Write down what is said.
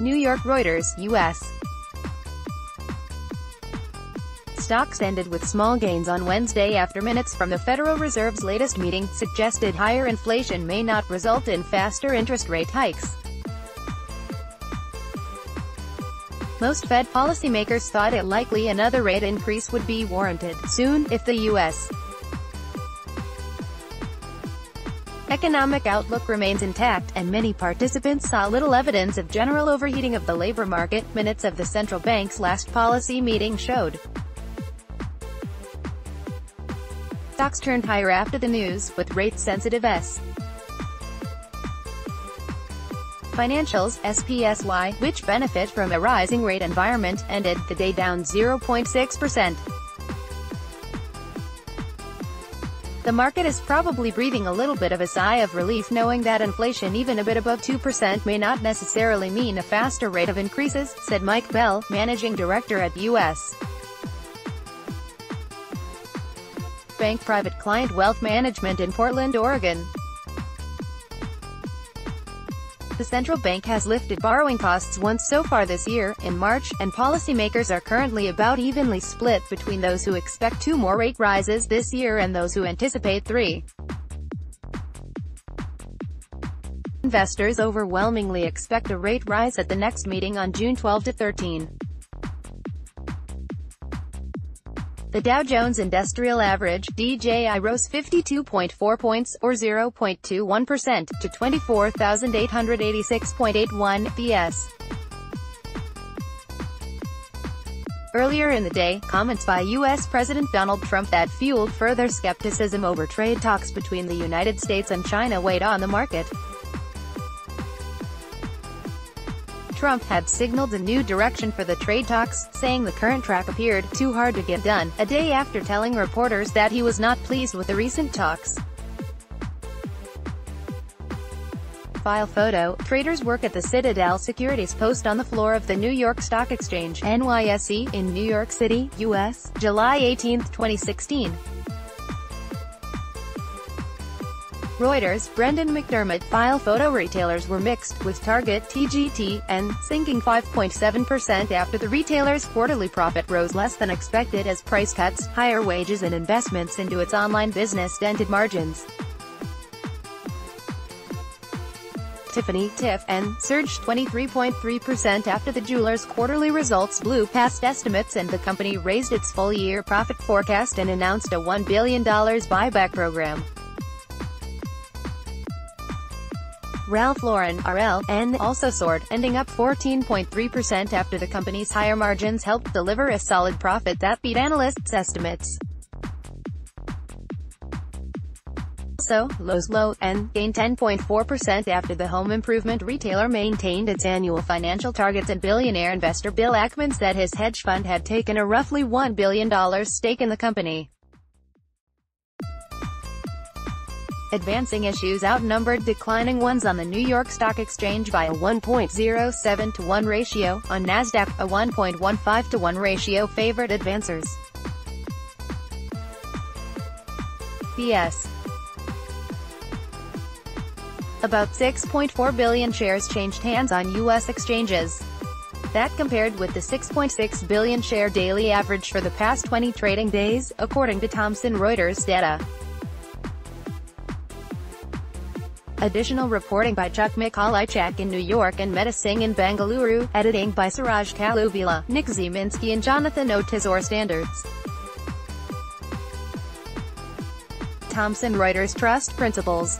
New York Reuters, U.S. Stocks ended with small gains on Wednesday after minutes from the Federal Reserve's latest meeting suggested higher inflation may not result in faster interest rate hikes. Most Fed policymakers thought it likely another rate increase would be warranted soon, if the U.S. economic outlook remains intact, and many participants saw little evidence of general overheating of the labor market, minutes of the central bank's last policy meeting showed. Stocks turned higher after the news, with rate-sensitive S. Financials, SPSY, which benefit from a rising rate environment, ended the day down 0.6%. The market is probably breathing a little bit of a sigh of relief knowing that inflation even a bit above 2% may not necessarily mean a faster rate of increases, said Mike Bell, managing director at U.S. Bank Private Client Wealth Management in Portland, Oregon. The central bank has lifted borrowing costs once so far this year, in March, and policymakers are currently about evenly split between those who expect two more rate rises this year and those who anticipate three. Investors overwhelmingly expect a rate rise at the next meeting on June 12 to 13. The Dow Jones Industrial Average, DJI rose 52.4 points, or 0.21%, to 24,886.81 BS. Earlier in the day, comments by U.S. President Donald Trump that fueled further skepticism over trade talks between the United States and China weighed on the market. Trump had signaled a new direction for the trade talks, saying the current track appeared too hard to get done, a day after telling reporters that he was not pleased with the recent talks. File photo, traders work at the Citadel Securities post on the floor of the New York Stock Exchange, NYSE, in New York City, U.S., July 18, 2016. Reuters, Brendan McDermott, file photo retailers were mixed, with Target, TGT, and sinking 5.7% after the retailer's quarterly profit rose less than expected as price cuts, higher wages and investments into its online business dented margins. Tiffany, Tiff, and surged 23.3% after the jeweler's quarterly results blew past estimates and the company raised its full-year profit forecast and announced a $1 billion buyback program. Ralph Lauren RLN also soared, ending up 14.3% after the company's higher margins helped deliver a solid profit that beat analysts' estimates. Also, Lowe's low and gained 10.4% after the home improvement retailer maintained its annual financial targets and billionaire investor Bill Ackman said his hedge fund had taken a roughly $1 billion stake in the company. Advancing issues outnumbered declining ones on the New York Stock Exchange by a 1.07 to 1 ratio, on Nasdaq, a 1.15 to 1 ratio favored advancers. PS. About 6.4 billion shares changed hands on U.S. exchanges. That compared with the 6.6 billion share daily average for the past 20 trading days, according to Thomson Reuters data. Additional reporting by Chuck Mikolajczak in New York and Medha Singh in Bengaluru, editing by Sriraj Kalluvila, Nick Zieminski and Jonathan Otizor Standards. Thomson Reuters Trust Principles